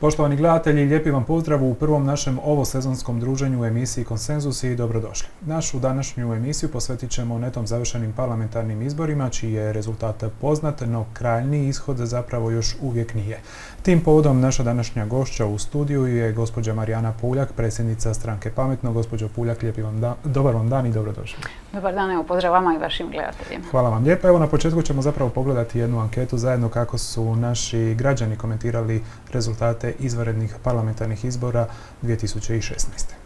Poštovani gledatelji, lijepi vam pozdrav u prvom našem ovosezonskom druženju u emisiji Konsenzus i dobrodošli. Našu današnju emisiju posvetit ćemo netom završenim parlamentarnim izborima, čiji je rezultat poznat, no krajnji ishod zapravo još uvijek nije. Tim povodom naša današnja gošća u studiju je gospođa Marijana Puljak, predsjednica stranke Pametno. Gospođo Puljak, lijepi vam dobar vam dan i dobrodošli. Dobar dan, evo pozdrav vama i vašim gledateljima. Hvala vam lijepa. Evo na početku ćemo zapravo pogledati jednu anketu zajedno kako su naši građani komentirali rezultate izvanrednih parlamentarnih izbora 2016.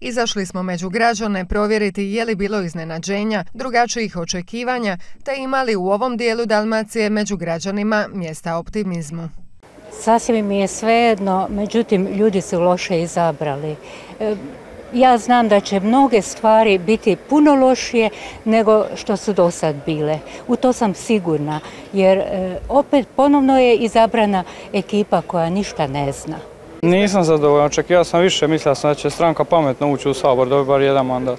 Izašli smo među građane provjeriti je li bilo iznenađenja, drugačijih očekivanja, te imali u ovom dijelu Dalmacije među građanima mjesta optimizmu. Sasvim mi je svejedno, međutim ljudi su loše izabrali. E, ja znam da će mnoge stvari biti puno lošije nego što su do sad bile. U to sam sigurna, jer e, opet ponovno je izabrana ekipa koja ništa ne zna. Nisam zadovoljan, očekivao sam više, mislila sam da će stranka pametno ući u sabor, dobiti bar jedan mandat.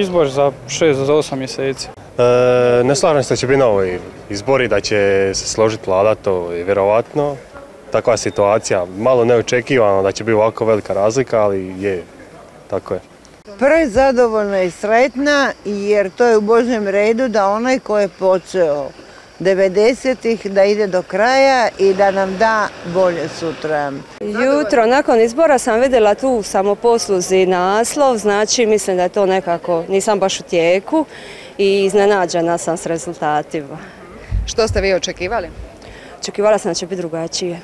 Izbor za 6 za 8 mjeseci. E, ne slažem se da će biti novi izbori, da će se složiti vlada, to je vjerovatno. Takva situacija, malo neočekivano da će biti ovako velika razlika, ali je, tako je. Prvi zadovoljna i sretna jer to je u Božjem redu da onaj ko je počeo 90-ih da ide do kraja i da nam da bolje sutra. Jutro nakon izbora sam vidjela tu samoposluzi naslov, znači mislim da je to nekako, nisam baš u tijeku i iznenađena sam s rezultatima. Što ste vi očekivali? Očekivala sam da će biti drugačije.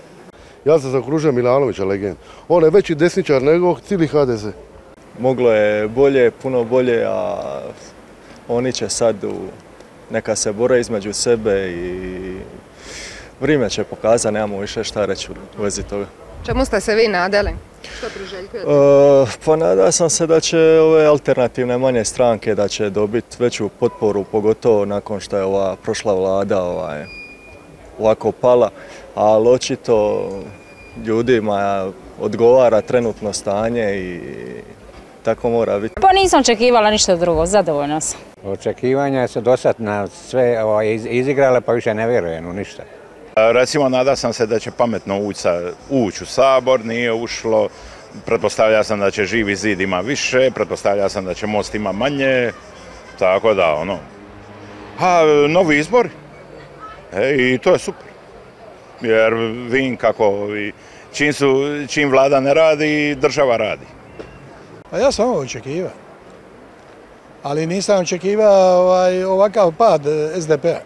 Ja sam zakružio Milanovića, legend. On je veći desničar nego cijeli HDZ. Moglo je bolje, puno bolje, a oni će sad u neka se bore između sebe i vrijeme će pokazati, nemamo više šta reći u vezi toga. Čemu ste se vi nadali? Što priželjkujete? E, pa nadao sam se da će ove alternativne manje stranke da će dobiti veću potporu, pogotovo nakon što je ova prošla vlada ovaj, ovako pala, ali očito ljudima odgovara trenutno stanje i tako mora biti. Pa nisam očekivala ništa drugo, zadovoljna sam. Očekivanja su do sad na sve ovaj, izigrale pa više ne vjerujem u ništa. Recimo, nada sam se da će pametno ući u sabor, nije ušlo. Pretpostavlja sam da će živi zid ima više, pretpostavlja sam da će most ima manje, tako da ono. A novi izbor e, i to je super. Jer vidim kako čim, su, čim vlada ne radi, država radi. Pa ja sam ovo očekivao. Ali nisam očekivao ovaj, ovakav pad eh, SDP-a.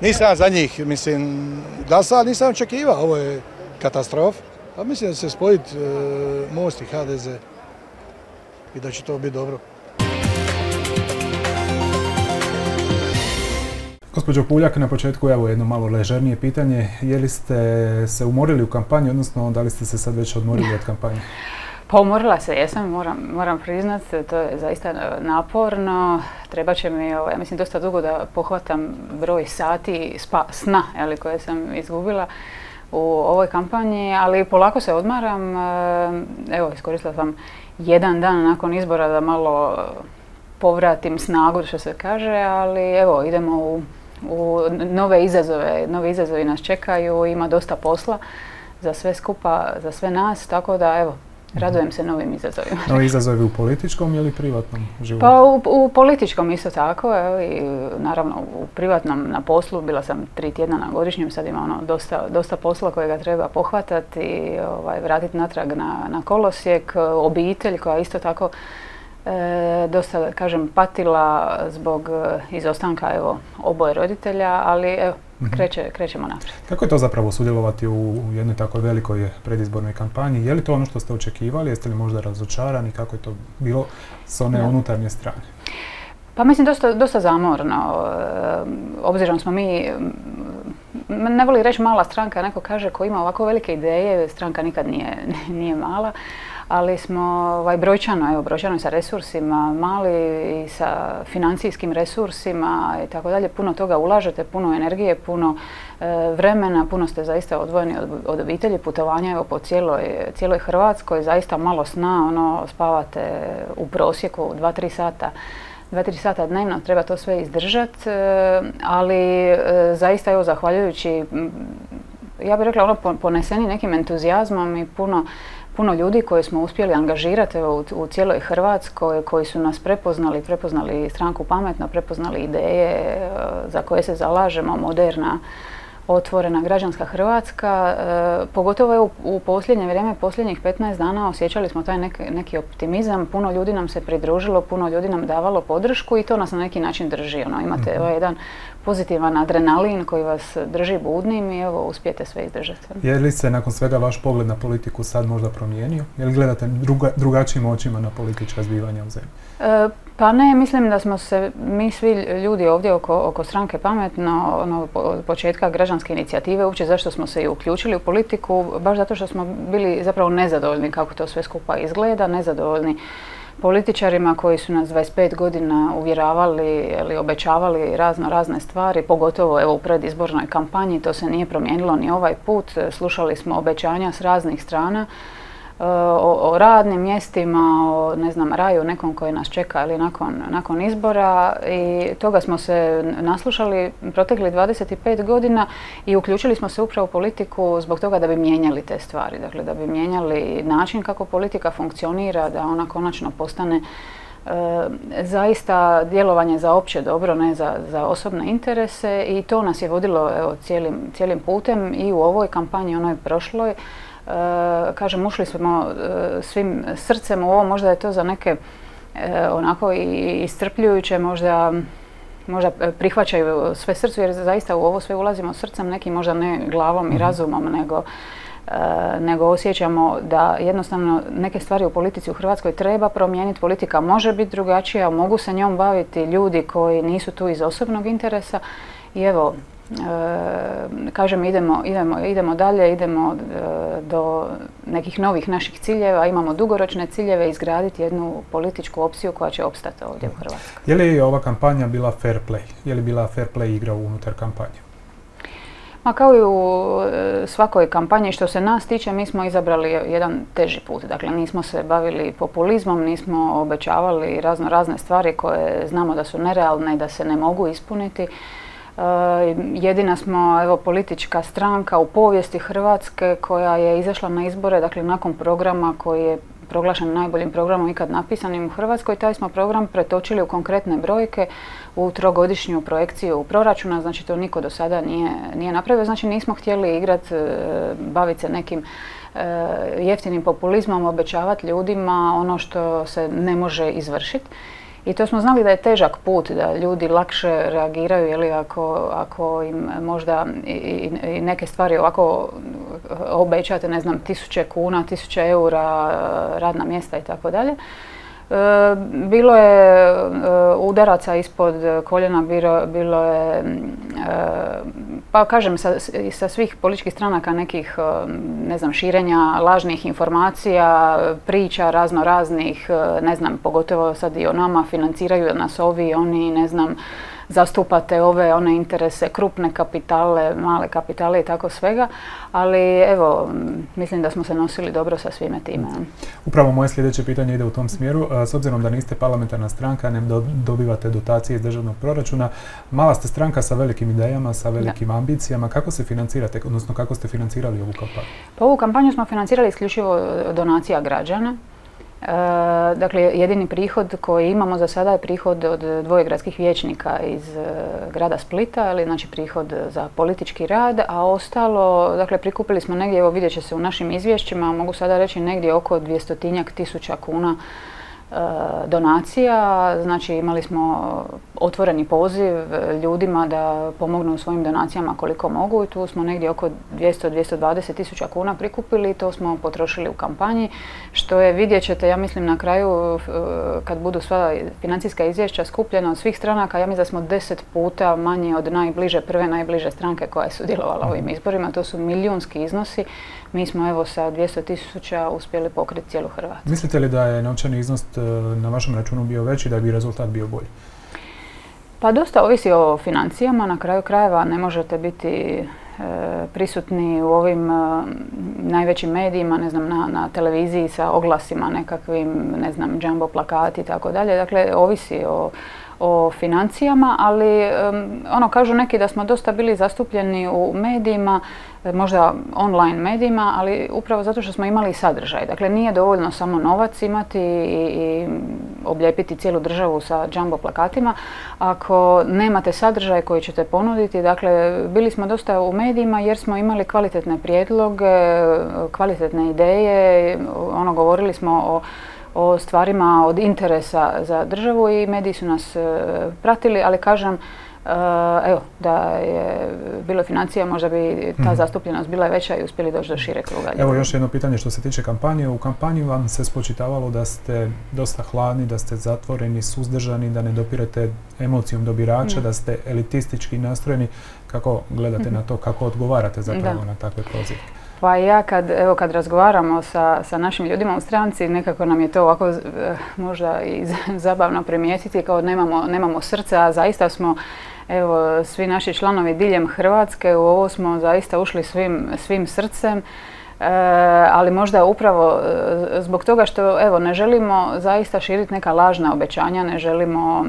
Nisam za njih, mislim, glasao, nisam očekivao. Ovo je katastrof. Pa mislim da će se spojiti eh, Most i HDZ i da će to biti dobro. Gospođo Puljak, na početku evo jedno malo ležernije pitanje. Je li ste se umorili u kampanji, odnosno da li ste se sad već odmorili od kampanje? Umorila se, jesam, moram, moram priznati, to je zaista naporno. Treba će mi, ja mislim, dosta dugo da pohvatam broj sati spa, sna koje sam izgubila u ovoj kampanji, ali polako se odmaram. E, evo, iskoristila sam jedan dan nakon izbora da malo povratim snagu, što se kaže, ali evo, idemo u nove izazove. Novi izazovi nas čekaju, ima dosta posla za sve skupa, za sve nas, tako da evo, Radujem se novim izazovima. Novi izazovi u političkom ili privatnom životu? Pa u, političkom isto tako, i naravno u privatnom na poslu, bila sam tri tjedna na godišnjem, sad ima ono dosta, dosta posla kojega treba pohvatati i ovaj, vratiti natrag na, na kolosijek, obitelj koja isto tako e, dosta, kažem, patila zbog e, izostanka evo, oboje roditelja, ali evo. Kreće, krećemo naprijed. Kako je to zapravo sudjelovati u jednoj tako velikoj predizbornoj kampanji? Je li to ono što ste očekivali? Jeste li možda razočarani? Kako je to bilo s one unutarnje strane? Pa mislim dosta, dosta zamorno. E, obzirom smo mi, ne voli reći mala stranka, neko kaže ko ima ovako velike ideje, stranka nikad nije, nije mala ali smo ovaj, brojčano, evo brojčano sa resursima mali i sa financijskim resursima i tako dalje, puno toga ulažete, puno energije, puno e, vremena, puno ste zaista odvojeni od, obitelji, putovanja evo, po cijeloj, cijeloj Hrvatskoj, zaista malo sna, ono, spavate u prosjeku 2-3 sata dva, tri sata dnevno, treba to sve izdržati, ali zaista evo zahvaljujući, ja bih rekla ono poneseni nekim entuzijazmom i puno puno ljudi koje smo uspjeli angažirati u, u cijeloj Hrvatskoj, koji su nas prepoznali, prepoznali stranku pametno, prepoznali ideje za koje se zalažemo, moderna otvorena građanska Hrvatska, e, pogotovo je u, posljednje vrijeme, posljednjih 15 dana osjećali smo taj neki, neki optimizam, puno ljudi nam se pridružilo, puno ljudi nam davalo podršku i to nas na neki način drži. Ono, imate mm jedan pozitivan adrenalin koji vas drži budnim i evo uspijete sve izdržati. Je li se nakon svega vaš pogled na politiku sad možda promijenio? Je li gledate druga, drugačijim očima na politička zbivanja u zemlji? E, pa ne, mislim da smo se mi svi ljudi ovdje oko, oko stranke pametno ono, od početka građanske inicijative, uopće zašto smo se i uključili u politiku, baš zato što smo bili zapravo nezadovoljni kako to sve skupa izgleda, nezadovoljni političarima koji su nas 25 godina uvjeravali ili obećavali razno razne stvari, pogotovo evo u predizbornoj kampanji, to se nije promijenilo ni ovaj put. Slušali smo obećanja s raznih strana o, radnim mjestima, o ne znam, raju nekom koji nas čeka ili nakon, nakon izbora i toga smo se naslušali protekli 25 godina i uključili smo se upravo u politiku zbog toga da bi mijenjali te stvari, dakle da bi mijenjali način kako politika funkcionira, da ona konačno postane e, zaista djelovanje za opće dobro, ne za, za osobne interese i to nas je vodilo evo, cijelim, cijelim putem i u ovoj kampanji, onoj prošloj. Eh, kažem, ušli smo eh, svim srcem u ovo, možda je to za neke eh, onako i iscrpljujuće, možda možda prihvaćaju sve srcu jer zaista u ovo sve ulazimo srcem, neki možda ne glavom i mhm. razumom, nego, nego osjećamo da jednostavno neke stvari u politici u Hrvatskoj treba promijeniti, politika može biti drugačija, mogu se njom baviti ljudi koji nisu tu iz osobnog interesa i evo, E, kažem idemo, idemo, idemo dalje, idemo e, do nekih novih naših ciljeva, imamo dugoročne ciljeve izgraditi jednu političku opciju koja će opstati ovdje u Hrvatskoj. Je li ova kampanja bila fair play? Je li bila fair play igra unutar kampanje? Ma kao i u e, svakoj kampanji što se nas tiče, mi smo izabrali jedan teži put. Dakle, nismo se bavili populizmom, nismo obećavali razno razne stvari koje znamo da su nerealne i da se ne mogu ispuniti. Eh, jedina smo evo, politička stranka u povijesti Hrvatske koja je izašla na izbore, dakle nakon programa koji je proglašen najboljim programom ikad napisanim u Hrvatskoj. Taj smo program pretočili u konkretne brojke, u trogodišnju projekciju proračuna, znači to niko do sada nije, nije napravio. Znači nismo htjeli igrati, eh, baviti se nekim eh, jeftinim populizmom, obećavati ljudima ono što se ne može izvršiti. I to smo znali da je težak put, da ljudi lakše reagiraju ili ako, ako im možda i, i neke stvari ovako obećate, ne znam, tisuće kuna, tisuće eura, radna mjesta i tako dalje. E, bilo je udaraca ispod koljena, bilo je, e, pa kažem, sa, sa svih političkih stranaka nekih, ne znam, širenja lažnih informacija, priča razno raznih, ne znam, pogotovo sad i o nama financiraju nas ovi, oni, ne znam, zastupate ove one interese, krupne kapitale, male kapitale i tako svega, ali evo, mislim da smo se nosili dobro sa svime time. Upravo moje sljedeće pitanje ide u tom smjeru. S obzirom da niste parlamentarna stranka, ne dobivate dotacije iz državnog proračuna, mala ste stranka sa velikim idejama, sa velikim ambicijama. Kako se financirate, odnosno kako ste financirali ovu kampanju? Pa ovu kampanju smo financirali isključivo donacija građana. E, dakle, jedini prihod koji imamo za sada je prihod od dvoje gradskih vijećnika iz e, grada Splita, ali znači prihod za politički rad, a ostalo, dakle, prikupili smo negdje, evo vidjet će se u našim izvješćima, mogu sada reći negdje oko dvjestotinjak tisuća kuna donacija, znači imali smo otvoreni poziv ljudima da pomognu svojim donacijama koliko mogu i tu smo negdje oko 200-220 tisuća kuna prikupili i to smo potrošili u kampanji, što je vidjet ćete, ja mislim na kraju kad budu sva financijska izvješća skupljena od svih stranaka, ja mislim da smo deset puta manji od najbliže, prve najbliže stranke koja je sudjelovala ovim izborima, to su milijunski iznosi mi smo evo sa 200 tisuća uspjeli pokriti cijelu Hrvatsku. Mislite li da je novčani iznos e, na vašem računu bio veći da bi rezultat bio bolji? Pa dosta ovisi o financijama, na kraju krajeva ne možete biti prisutni u ovim najvećim medijima, ne znam, na, na televiziji sa oglasima nekakvim, ne znam, jumbo plakati i tako dalje. Dakle, ovisi o, o financijama, ali ono kažu neki da smo dosta bili zastupljeni u medijima, možda online medijima, ali upravo zato što smo imali sadržaj. Dakle, nije dovoljno samo novac imati i, i oblijepiti cijelu državu sa jumbo plakatima. Ako nemate sadržaj koji ćete ponuditi, dakle, bili smo dosta u medijima jer smo imali kvalitetne prijedloge, kvalitetne ideje, ono, govorili smo o o stvarima od interesa za državu i mediji su nas e, pratili, ali kažem, e, evo, da je bilo financija, možda bi ta mhm. zastupljenost bila veća i uspjeli doći do šire kruga. Evo još jedno pitanje što se tiče kampanje. U kampanji vam se spočitavalo da ste dosta hladni, da ste zatvoreni, suzdržani, da ne dopirate emocijom do birača, da ste elitistički nastrojeni. Kako gledate mhm. na to, kako odgovarate zapravo na takve prozivke? Pa ja kad, evo, kad razgovaramo sa, sa našim ljudima u stranci, nekako nam je to ovako eh, možda i zabavno primijetiti kao nemamo, nemamo srca, a zaista smo evo, svi naši članovi diljem Hrvatske, u ovo smo zaista ušli svim, svim srcem. E, ali možda upravo e, zbog toga što evo ne želimo zaista širiti neka lažna obećanja, ne želimo,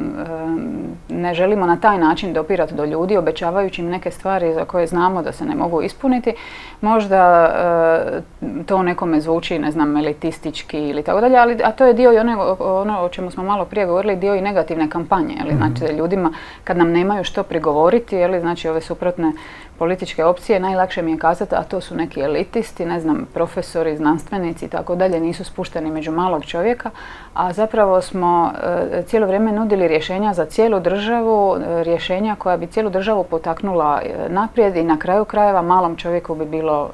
e, ne želimo na taj način dopirati do ljudi obećavajući im neke stvari za koje znamo da se ne mogu ispuniti. Možda to nekome zvuči, ne znam, elitistički ili tako dalje, ali a to je dio i ono, ono o čemu smo malo prije govorili, dio i negativne kampanje. Ali, mhm. Znači ljudima kad nam nemaju što prigovoriti, li znači ove suprotne političke opcije, najlakše mi je kazati, a to su neki elitisti, ne znam, profesori, znanstvenici i tako dalje, nisu spušteni među malog čovjeka, a zapravo smo e, cijelo vrijeme nudili rješenja za cijelu državu, e, rješenja koja bi cijelu državu potaknula e, naprijed i na kraju krajeva malom čovjeku bi bilo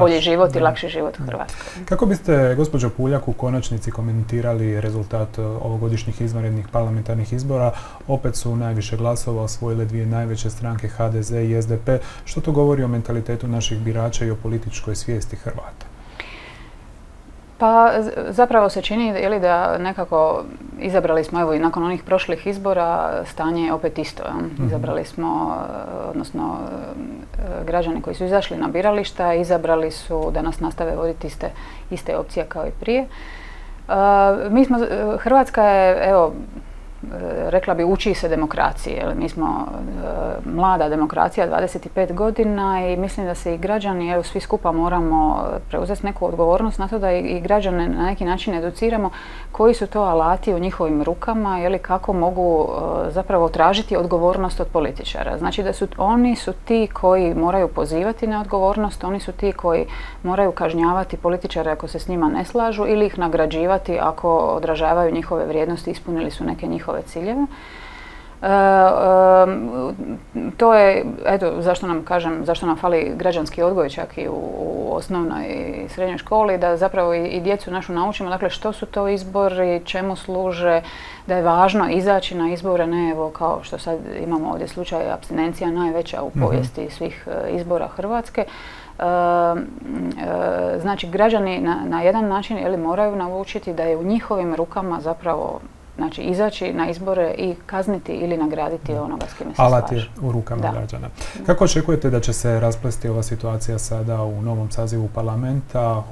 bolji život i lakši život u Hrvatskoj. Kako biste, gospođo Puljak, u konačnici komentirali rezultat ovogodišnjih izvanrednih parlamentarnih izbora? Opet su najviše glasova osvojile dvije najveće stranke HDZ i SDP. Što to govori o mentalitetu naših birača i o političkoj svijesti Hrvata? Pa zapravo se čini ili da nekako izabrali smo evo i nakon onih prošlih izbora stanje je opet isto. Mhm. Izabrali smo, odnosno građani koji su izašli na birališta, izabrali su da nas nastave voditi iste, iste opcije kao i prije. mi smo, Hrvatska je, evo, E, rekla bi uči se demokracije. Mi smo e, mlada demokracija, 25 godina i mislim da se i građani, evo svi skupa moramo preuzeti neku odgovornost na to da i građane na neki način educiramo koji su to alati u njihovim rukama ili kako mogu e, zapravo tražiti odgovornost od političara. Znači da su oni su ti koji moraju pozivati na odgovornost, oni su ti koji moraju kažnjavati političare ako se s njima ne slažu ili ih nagrađivati ako odražavaju njihove vrijednosti, ispunili su neke njihove njihove ciljeve. E, to je, eto, zašto nam kažem, zašto nam fali građanski odgoj čak i u, osnovnoj i srednjoj školi, da zapravo i, djecu našu naučimo, dakle što su to izbori, čemu služe, da je važno izaći na izbore, ne evo kao što sad imamo ovdje slučaj abstinencija najveća u mhm. povijesti svih e, izbora Hrvatske. E, znači građani na, na jedan način ili moraju naučiti da je u njihovim rukama zapravo Znači, izaći na izbore i kazniti ili nagraditi onoga s kime se Alat je u rukama građana. Kako očekujete da će se rasplesti ova situacija sada u novom sazivu parlamenta?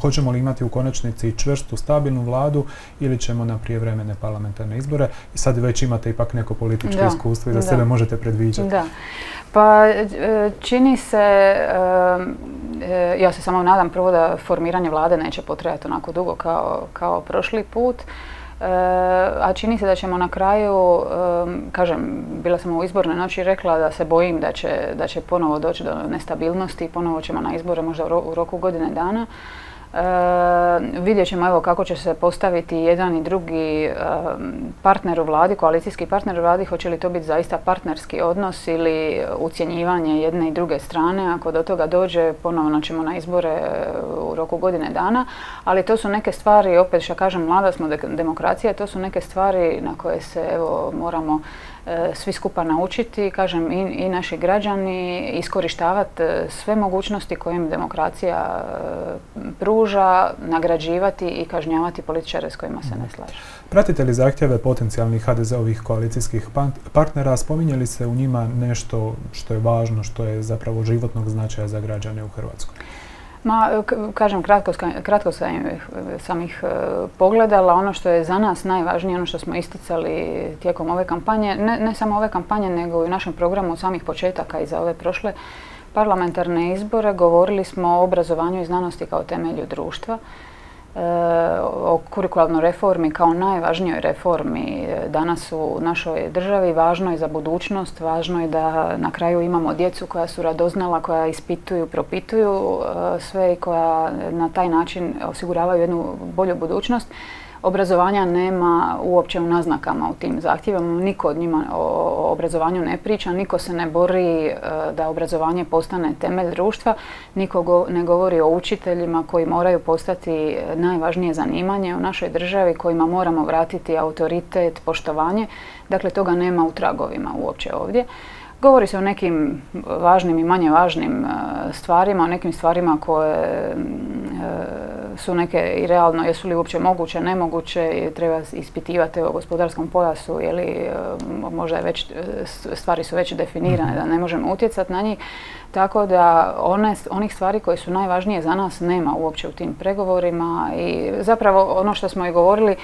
hoćemo li imati u konačnici čvrstu, stabilnu vladu ili ćemo na prijevremene parlamentarne izbore? I sad već imate ipak neko političko iskustvo i za sebe možete predviđati. Da. Pa e, čini se, e, e, ja se samo nadam prvo da formiranje vlade neće potrajati onako dugo kao, kao prošli put. A čini se da ćemo na kraju, kažem, bila sam u izbornoj noći rekla da se bojim da će, da će ponovo doći do nestabilnosti ponovo ćemo na izbore možda u roku godine dana. E, vidjet ćemo evo kako će se postaviti jedan i drugi e, partner u vladi, koalicijski partner u vladi, hoće li to biti zaista partnerski odnos ili ucjenjivanje jedne i druge strane. Ako do toga dođe, ponovno ćemo na izbore u roku godine dana, ali to su neke stvari, opet što kažem, mlada smo demokracija, to su neke stvari na koje se evo moramo E, svi skupa naučiti, kažem i, i naši građani, iskorištavati e, sve mogućnosti koje im demokracija e, pruža nagrađivati i kažnjavati političare s kojima se ne slaže. Pratite li zahtjeve potencijalnih HDZ-ovih koalicijskih partnera? Spominje se u njima nešto što je važno, što je zapravo životnog značaja za građane u Hrvatskoj? Ma, kažem, kratko, kratko sam ih e, pogledala. Ono što je za nas najvažnije, ono što smo isticali tijekom ove kampanje, ne, ne samo ove kampanje, nego i u našem programu od samih početaka i za ove prošle parlamentarne izbore, govorili smo o obrazovanju i znanosti kao temelju društva o kurikularnoj reformi kao najvažnijoj reformi danas u našoj državi, važno je za budućnost, važno je da na kraju imamo djecu koja su radoznala, koja ispituju, propituju e, sve i koja na taj način osiguravaju jednu bolju budućnost obrazovanja nema uopće u naznakama u tim zahtjevima. Niko od njima o obrazovanju ne priča, niko se ne bori e, da obrazovanje postane temelj društva, niko ne govori o učiteljima koji moraju postati najvažnije zanimanje u našoj državi, kojima moramo vratiti autoritet, poštovanje. Dakle, toga nema u tragovima uopće ovdje. Govori se o nekim važnim i manje važnim e, stvarima, o nekim stvarima koje e, su neke i realno, jesu li uopće moguće, nemoguće, treba ispitivati o gospodarskom pojasu, je li e, možda je već, stvari su već definirane, mhm. da ne možemo utjecati na njih. Tako da one, onih stvari koje su najvažnije za nas nema uopće u tim pregovorima i zapravo ono što smo i govorili,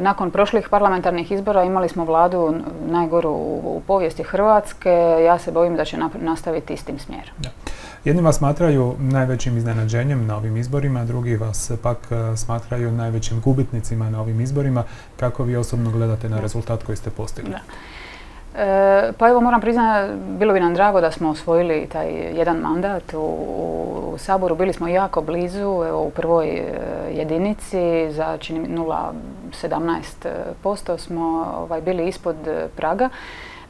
nakon prošlih parlamentarnih izbora imali smo vladu najgoru u, povijesti Hrvatske. Ja se bojim da će nastaviti istim smjerom. Jedni vas smatraju najvećim iznenađenjem na ovim izborima, drugi vas pak e, smatraju najvećim gubitnicima na ovim izborima. Kako vi osobno gledate na rezultat koji ste postigli? E, pa evo moram priznati, bilo bi nam drago da smo osvojili taj jedan mandat u, Saboru. Bili smo jako blizu, evo u prvoj e, jedinici za čini 0,17% smo ovaj, bili ispod praga.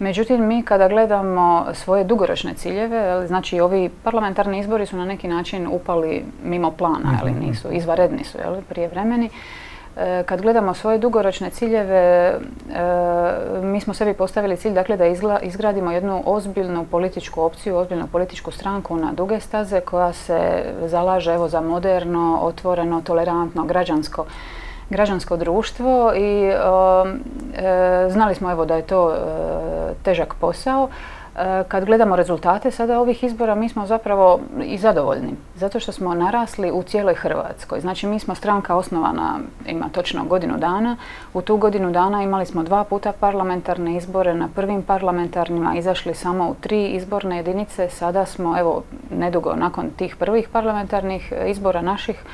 Međutim, mi kada gledamo svoje dugoročne ciljeve, znači ovi parlamentarni izbori su na neki način upali mimo plana, ali mhm. nisu, izvaredni su, jel, prije vremeni. E, kad gledamo svoje dugoročne ciljeve, e, mi smo sebi postavili cilj dakle, da izgradimo jednu ozbiljnu političku opciju, ozbiljnu političku stranku na duge staze koja se zalaže evo, za moderno, otvoreno, tolerantno, građansko građansko društvo i e, znali smo evo da je to težak posao. E, kad gledamo rezultate sada ovih izbora, mi smo zapravo i zadovoljni, zato što smo narasli u cijeloj Hrvatskoj. Znači, mi smo stranka osnovana, ima točno godinu dana. U tu godinu dana imali smo dva puta parlamentarne izbore, na prvim parlamentarnima izašli samo u tri izborne jedinice. Sada smo, evo, nedugo nakon tih prvih parlamentarnih izbora naših,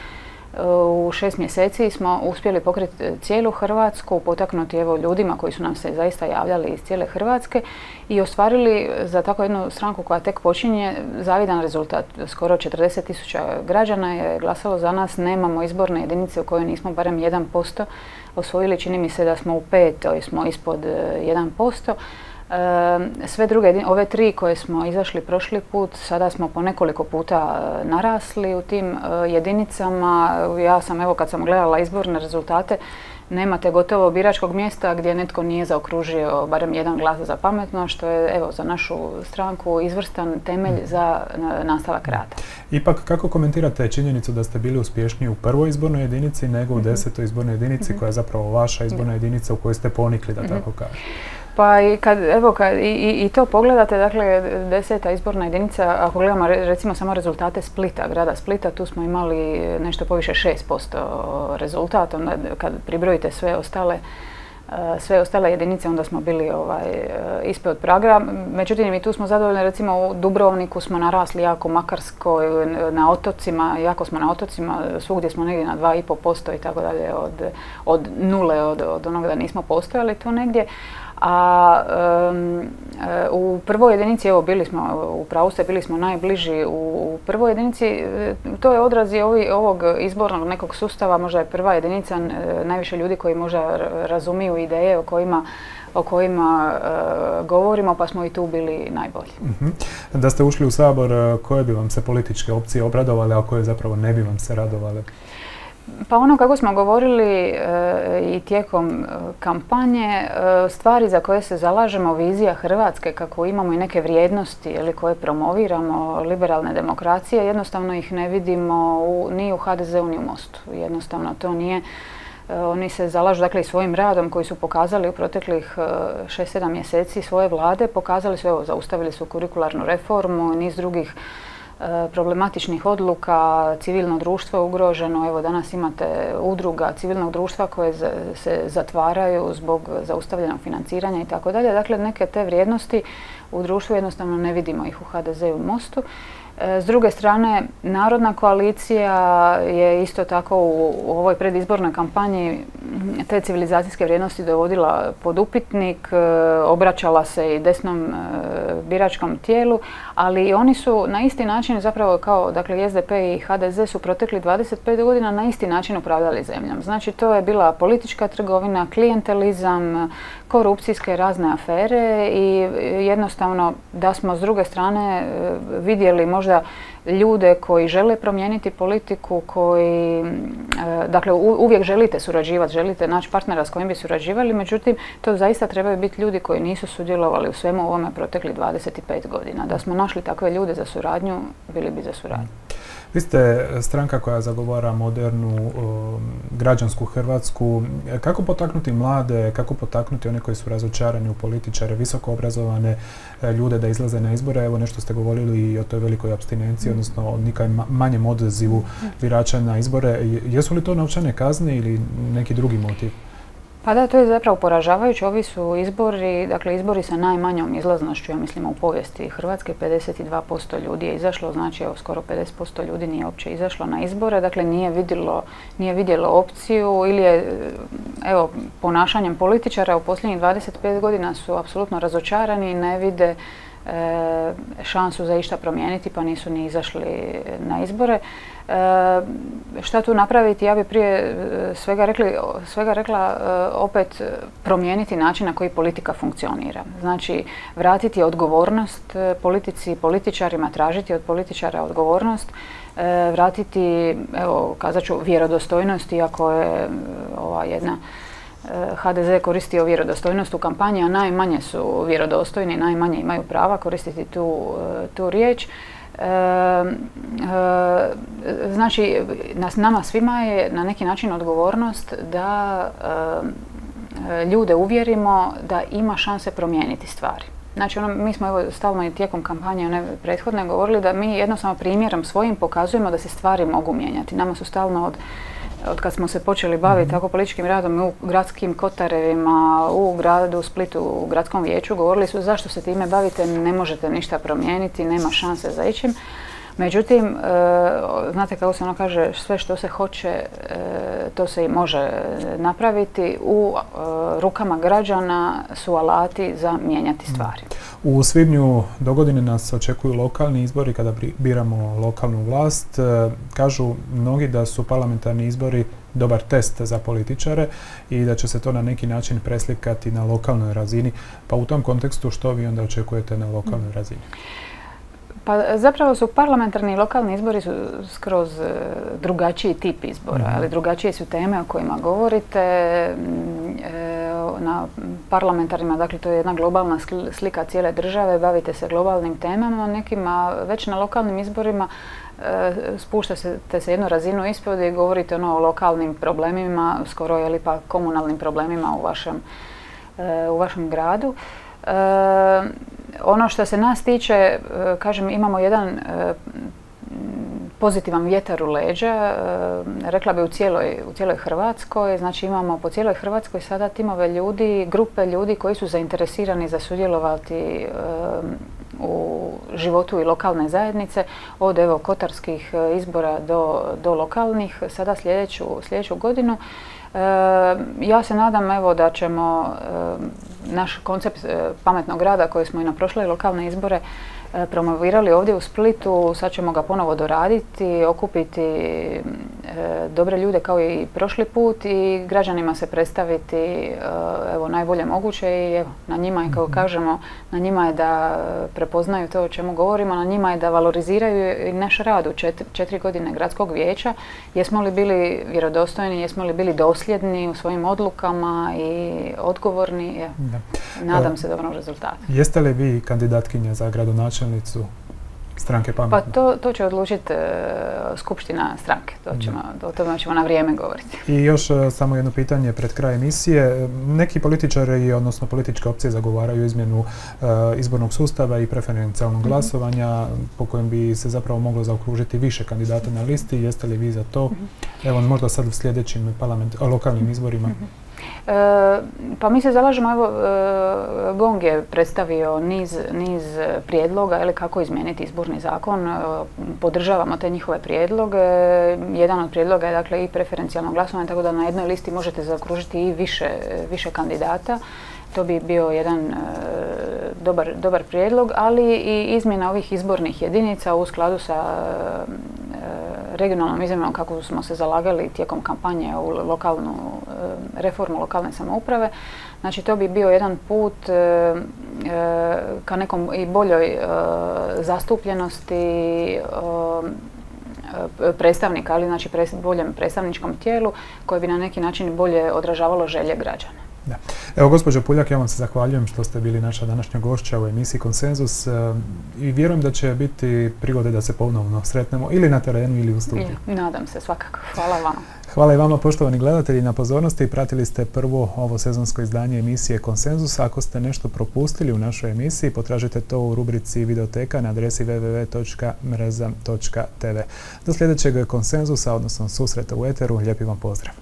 u šest mjeseci smo uspjeli pokriti cijelu Hrvatsku, potaknuti evo ljudima koji su nam se zaista javljali iz cijele Hrvatske i ostvarili za tako jednu stranku koja tek počinje zavidan rezultat. Skoro 40 tisuća građana je glasalo za nas, nemamo izborne jedinice u kojoj nismo barem 1% osvojili, čini mi se da smo u petoj, smo ispod 1% sve druge, ove tri koje smo izašli prošli put, sada smo po nekoliko puta e, narasli u tim e, jedinicama. Ja sam, evo kad sam gledala izborne rezultate, nemate gotovo biračkog mjesta gdje netko nije zaokružio barem jedan glas za pametno, što je evo za našu stranku izvrstan temelj za e, nastavak rada. Ipak, kako komentirate činjenicu da ste bili uspješniji u prvoj izbornoj jedinici nego u mhm. desetoj izbornoj jedinici, mhm. koja je zapravo vaša izborna jedinica u kojoj ste ponikli, da mhm. tako kažem? Pa i kad, evo, kad, i, i to pogledate, dakle, deseta izborna jedinica, ako gledamo recimo samo rezultate Splita, grada Splita, tu smo imali nešto poviše 6% rezultat, onda kad pribrojite sve ostale e, sve ostale jedinice, onda smo bili ovaj, e, ispod praga. Međutim, i tu smo zadovoljni, recimo u Dubrovniku smo narasli jako Makarsko, na otocima, jako smo na otocima, svugdje smo negdje na 2,5% i tako dalje, od, od nule, od, od onoga da nismo postojali tu negdje. A u prvoj jedinici, evo bili smo, u pravu ste, bili smo najbliži u, prvoj jedinici, e, to je odraz i ovog izbornog nekog sustava, možda je prva jedinica e, najviše ljudi koji možda razumiju ideje o kojima o kojima e, govorimo, pa smo i tu bili najbolji. Mhm. Da ste ušli u Sabor, koje bi vam se političke opcije obradovale, a koje zapravo ne bi vam se radovale? Pa ono kako smo govorili i tijekom kampanje, stvari za koje se zalažemo, vizija Hrvatske, kako imamo i neke vrijednosti ili koje promoviramo, liberalne demokracije, jednostavno ih ne vidimo ni u HDZ-u ni u Mostu. Jednostavno to nije oni se zalažu dakle i svojim radom koji su pokazali u proteklih 6-7 mjeseci svoje vlade, pokazali su, evo, zaustavili su kurikularnu reformu, niz drugih problematičnih odluka, civilno društvo je ugroženo, evo danas imate udruga civilnog društva koje se zatvaraju zbog zaustavljenog financiranja i tako dalje. Dakle, neke te vrijednosti u društvu jednostavno ne vidimo ih u HDZ-u i Mostu. S druge strane, Narodna koalicija je isto tako u, ovoj predizbornoj kampanji te civilizacijske vrijednosti dovodila pod upitnik, e, obraćala se i desnom e, biračkom tijelu, ali oni su na isti način zapravo kao dakle SDP i HDZ su protekli 25 godina na isti način upravljali zemljom. Znači to je bila politička trgovina, klijentelizam, korupcijske razne afere i jednostavno da smo s druge strane e, vidjeli možda ljude koji žele promijeniti politiku, koji, e, dakle uvijek želite surađivati, želite naći partnera s kojim bi surađivali, međutim to zaista trebaju biti ljudi koji nisu sudjelovali u svemu ovome protekli 25 godina. Da smo našli takve ljude za suradnju, bili bi za suradnju. Vi ste stranka koja zagovara modernu građansku Hrvatsku. Kako potaknuti mlade, kako potaknuti one koji su razočarani u političare, visoko obrazovane e, ljude da izlaze na izbore? Evo nešto ste govorili i o toj velikoj abstinenciji, odnosno o nikaj manjem odazivu birača na izbore. Jesu li to novčane kazne ili neki drugi motiv? Pa da, to je zapravo poražavajuće. Ovi su izbori, dakle izbori sa najmanjom izlaznošću, ja mislim u povijesti Hrvatske, 52% ljudi je izašlo, znači evo skoro 50% ljudi nije uopće izašlo na izbore, dakle nije vidjelo, nije vidjelo opciju ili je, evo, ponašanjem političara u posljednjih 25 godina su apsolutno razočarani i ne vide šansu za išta promijeniti pa nisu ni izašli na izbore. E, šta tu napraviti? Ja bi prije e, svega, rekli, svega rekla e, opet promijeniti način na koji politika funkcionira. Znači vratiti odgovornost politici i političarima, tražiti od političara odgovornost, vratiti, evo kazat ću, vjerodostojnost iako je ova jedna HDZ koristio vjerodostojnost u kampanji, a najmanje su vjerodostojni, najmanje imaju prava koristiti tu, tu riječ. Znači, nama svima je na neki način odgovornost da ljude uvjerimo da ima šanse promijeniti stvari. Znači, ono, mi smo evo stalno i tijekom kampanje one prethodne govorili da mi jednostavno primjerom svojim pokazujemo da se stvari mogu mijenjati. Nama su stalno od od kad smo se počeli baviti tako političkim radom u gradskim kotarevima, u gradu Splitu, u gradskom vijeću, govorili su zašto se time bavite, ne možete ništa promijeniti, nema šanse za ićim. Međutim, e, znate kako se ono kaže, sve što se hoće, e, to se i može napraviti. U e, rukama građana su alati za mijenjati stvari. U svibnju dogodine nas očekuju lokalni izbori kada biramo lokalnu vlast. Kažu mnogi da su parlamentarni izbori dobar test za političare i da će se to na neki način preslikati na lokalnoj razini. Pa u tom kontekstu što vi onda očekujete na lokalnoj razini? Pa zapravo su parlamentarni i lokalni izbori su skroz e, drugačiji tip izbora, mhm. ali drugačije su teme o kojima govorite. E, na parlamentarnima, dakle to je jedna globalna slika cijele države, bavite se globalnim temama nekima, već na lokalnim izborima e, spuštate se jednu razinu ispod i govorite ono o lokalnim problemima, skoro ili pa komunalnim problemima u vašem, u vašem gradu. Ono što se nas tiče, e, kažem, imamo jedan e, pozitivan vjetar u leđa, rekla bi u cijeloj, u cijeloj Hrvatskoj, znači imamo po cijeloj Hrvatskoj sada timove ljudi, grupe ljudi koji su zainteresirani za sudjelovati u životu i lokalne zajednice, od evo kotarskih izbora do, do lokalnih, sada sljedeću, sljedeću godinu. Ja se nadam evo da ćemo naš koncept e, pametnog grada koji smo i na prošle lokalne izbore e, promovirali ovdje u Splitu, sad ćemo ga ponovo doraditi, okupiti dobre ljude kao i prošli put i građanima se predstaviti evo, najbolje moguće i evo, na njima je, kao mhm. kažemo, na njima je da prepoznaju to o čemu govorimo, na njima je da valoriziraju i naš rad u četiri, godine gradskog vijeća. Jesmo li bili vjerodostojni, jesmo li bili dosljedni u svojim odlukama i odgovorni, evo, nadam se dobrom rezultatu. Jeste li vi kandidatkinja za gradonačelnicu stranke Pa to, to će odlučiti e, skupština stranke, to ćemo, o tome ćemo na vrijeme govoriti. I još e, samo jedno pitanje pred kraj emisije. Neki političari, odnosno političke opcije zagovaraju izmjenu e, izbornog sustava i preferencijalnog mhm. glasovanja po kojem bi se zapravo moglo zaokružiti više kandidata na listi. Jeste li vi za to? Mhm. Evo možda sad u sljedećim lokalnim izborima. Mhm. E, pa mi se zalažemo, evo, e, Gong je predstavio niz, niz prijedloga ili kako izmijeniti izborni zakon. E, podržavamo te njihove prijedloge. Jedan od prijedloga je dakle i preferencijalno glasovanje, tako da na jednoj listi možete zakružiti i više, više kandidata. To bi bio jedan dobar, dobar prijedlog, ali i izmjena ovih izbornih jedinica u skladu sa regionalnom izmjenom kako smo se zalagali tijekom kampanje u lokalnu reformu lokalne samouprave. Znači to bi bio jedan put e, e, ka nekom i boljoj e, zastupljenosti predstavnika, ali znači boljem predstavničkom tijelu koje bi na neki način bolje odražavalo želje građana. Da. Evo, gospođo Puljak, ja vam se zahvaljujem što ste bili naša današnja gošća u emisiji Konsenzus i vjerujem da će biti prigode da se ponovno sretnemo ili na terenu ili u studiju. Nadam se, svakako. Hvala vam. Hvala i vama poštovani gledatelji na pozornosti. Pratili ste prvo ovo sezonsko izdanje emisije Konsenzus. Ako ste nešto propustili u našoj emisiji, potražite to u rubrici videoteka na adresi www.mreza.tv. Do sljedećeg konsenzusa, odnosno susreta u Eteru, lijepi vam pozdrav.